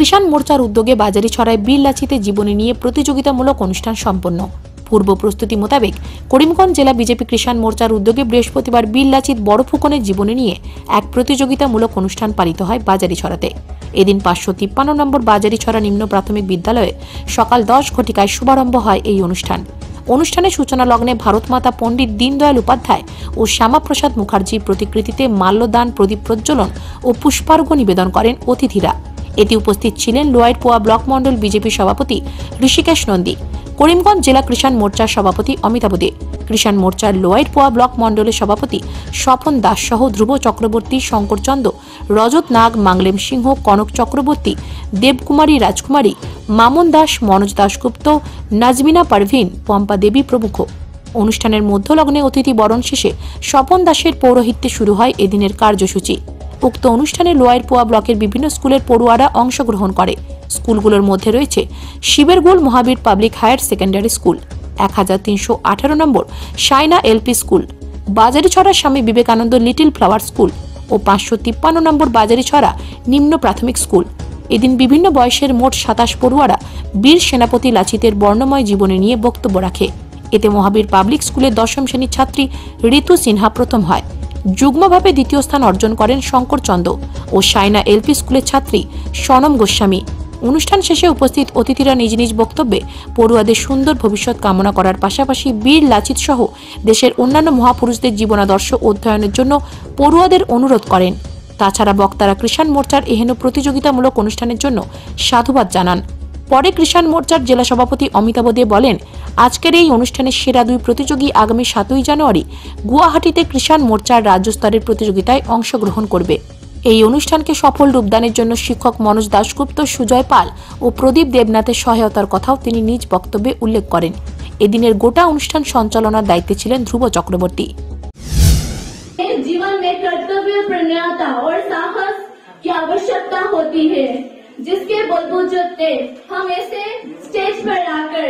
কৃষাণ মোর্চার উদ্যোগে বাজারি ছড়ায় বিল্লাচিতে জীবনী নিয়ে প্রতিযোগিতামূলক অনুষ্ঠান সম্পন্ন। পূর্ব প্রস্তুতি মোতাবেক করিমগঞ্জ জেলা বিজেপি কৃষাণ মোর্চার উদ্যোগে বৃহস্পতিবার বিল্লাচিত বড় ফুকনের জীবনী নিয়ে এক প্রতিযোগিতামূলক অনুষ্ঠান পালিত হয় বাজারি ছড়াতে। এদিন পাঁচশো তিপ্পান্ন নম্বর বাজারি ছড়া নিম্ন প্রাথমিক বিদ্যালয়ে সকাল দশ ঘটিকায় শুভারম্ভ হয় এই অনুষ্ঠান। অনুষ্ঠানে সূচনা লগ্নে ভারতমাতা পণ্ডিত দীনদয়াল উপাধ্যায় ও শ্যামাপ্রসাদ মুখার্জির প্রতিকৃতিতে মাল্যদান, প্রদীপ প্রজ্বলন ও পুষ্পার্ঘ্য নিবেদন করেন অতিথিরা। এতে উপস্থিত ছিলেন লোয়াইট পোয়া ব্লক মণ্ডল বিজেপি সভাপতি ঋষিকেশ নন্দী, করিমগঞ্জ জেলা কৃষাণ মোর্চার সভাপতি অমিতাভ দে, কৃষাণ মোর্চার লোয়াইট পোয়া ব্লক মণ্ডলের সভাপতি স্বপন দাস সহ ধ্রুব চক্রবর্তী শঙ্করচন্দ্র রজত নাগ, মাংলেম সিংহ, কনক চক্রবর্তী, দেবকুমারী রাজকুমারী, মামন দাস, মনোজ দাশগুপ্ত, নাজমিনা পারভিন, পম্পা দেবী প্রমুখ। অনুষ্ঠানের মধ্যলগ্নে অতিথি বরণ শেষে স্বপন দাসের পৌরোহিত্যে শুরু হয় এদিনের কার্যসূচি। উক্ত অনুষ্ঠানে লোয়ার পোয়া ব্লকের বিভিন্ন স্কুলের পড়ুয়ারা অংশগ্রহণ করে। স্কুলগুলোর মধ্যে রয়েছে শিবেরগোল Mahavir public higher secondary school, এক হাজার তিনশো আঠারো নম্বর Saina LP school Bazaricherra Swami Vivekananda little flower school ও পাঁচশো তিপ্পান্ন নম্বর বাজারিছড়া নিম্ন প্রাথমিক স্কুল। এদিন বিভিন্ন বয়সের মোট সাতাশ পড়ুয়ারা বীর সেনাপতি লাচিতের বর্ণময় জীবনে নিয়ে বক্তব্য রাখে। এতে মহাবীর পাবলিক স্কুলের দশম শ্রেণির ছাত্রী ঋতু সিনহা প্রথম হয়। যুগ্মভাবে দ্বিতীয় স্থান অর্জন করেন শঙ্কর চন্দ ও সাইনা এলপি স্কুলের ছাত্রী সনম গোস্বামী। অনুষ্ঠান শেষে উপস্থিত অতিথিরা নিজ নিজ বক্তব্যে পড়ুয়াদের সুন্দর ভবিষ্যৎ কামনা করার পাশাপাশি বীর লাচিত সহ দেশের অন্যান্য মহাপুরুষদের জীবনাদর্শ অধ্যয়নের জন্য পড়ুয়াদের অনুরোধ করেন। তাছাড়া বক্তারা কৃষাণ মোর্চার এহেন প্রতিযোগিতামূলক অনুষ্ঠানের জন্য সাধুবাদ জানান। পরে কৃষাণ মোর্চার জেলা সভাপতি অমিতাভ দে বলেন আজকের এই অনুষ্ঠানের সেরা দুই প্রতিযোগী আগামী সাতই জানুয়ারি গুয়াহাটিতে কৃষাণ মোর্চার রাজ্য স্তরের প্রতিযোগিতায় অংশগ্রহণ করবে এই অনুষ্ঠানকে সফল রূপদানের জন্য শিক্ষক মনোজ দাশগুপ্ত সুজয় পাল ও প্রদীপ দেবনাথের সহায়তার কথাও তিনি নিজ বক্তব্যে উল্লেখ করেন এদিনের গোটা অনুষ্ঠান সঞ্চালনার দায়িত্বে ছিলেন ধ্রুব চক্রবর্তী जीवन में कर्तव्य प्रणयता और साहस की आवश्यकता होती है जिसके बलबूते हम ऐसे स्टेज पर आकर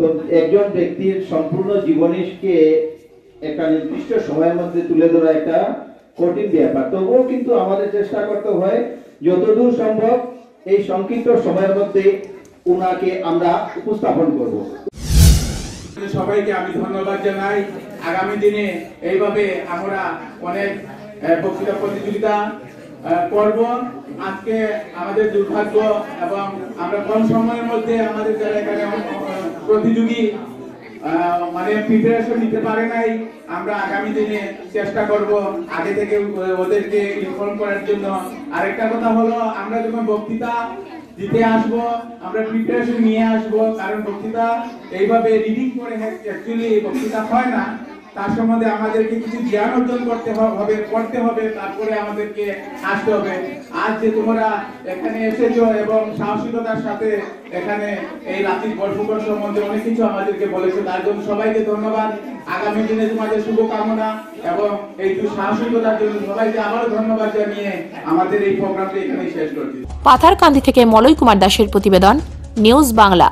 তো একজন ব্যক্তির সম্পূর্ণ জীবনীকে একটা নির্দিষ্ট সময়ের মধ্যে তুলে ধরা একটা কঠিন ব্যাপার। তবুও কিন্তু আমাদের চেষ্টা করতে হয়, যতদূর সম্ভব এই সংক্ষিপ্ত সময়ের মধ্যে উনাকে আমরা উপস্থাপন করব। সবাইকে আমি ধন্যবাদ জানাই। আগামী দিনে এইভাবে আমরা অনেক বক্তৃতা প্রতিযোগিতা করব। আজকে আমাদের দুর্ভাগ্য এবং আমরা কম সময়ের মধ্যে আমাদের যারা এখানে প্রতিযোগী মানে প্রিপারেশন নিতে পারে নাই। আমরা আগামী দিনে চেষ্টা করব আগে থেকে ওদেরকে ইনফর্ম করার জন্য। আরেকটা কথা হলো, আমরা যখন বক্তৃতা দিতে আসব, আমরা প্রিপারেশন নিয়ে আসব, কারণ বক্তৃতা এইভাবে রিডিং করে অ্যাকচুয়ালি বক্তৃতা হয় না। তার সম্বন্ধে আমাদেরকে কিছু জ্ঞান অর্জন করতে হবে করতে হবে, তারপরে আমাদেরকে আসতে হবে। আজ যে তোমরা এখানে এসেছ এবং সাহসিকতার সাথে এখানে এই রাত্রির গল্পকর সম্বন্ধে অনেক কিছু আমাদেরকে বলেছ, তার জন্য সবাইকে ধন্যবাদ। আগামী দিনে তোমাদের শুভকামনা এবং এই সাহসিকতার জন্য সবাইকে আবারও ধন্যবাদ জানিয়ে আমাদের এই প্রোগ্রামটি এখানেই শেষ করছি। পাথারকান্দি থেকে মলয় কুমার দাসের প্রতিবেদন, নিউজ বাংলা।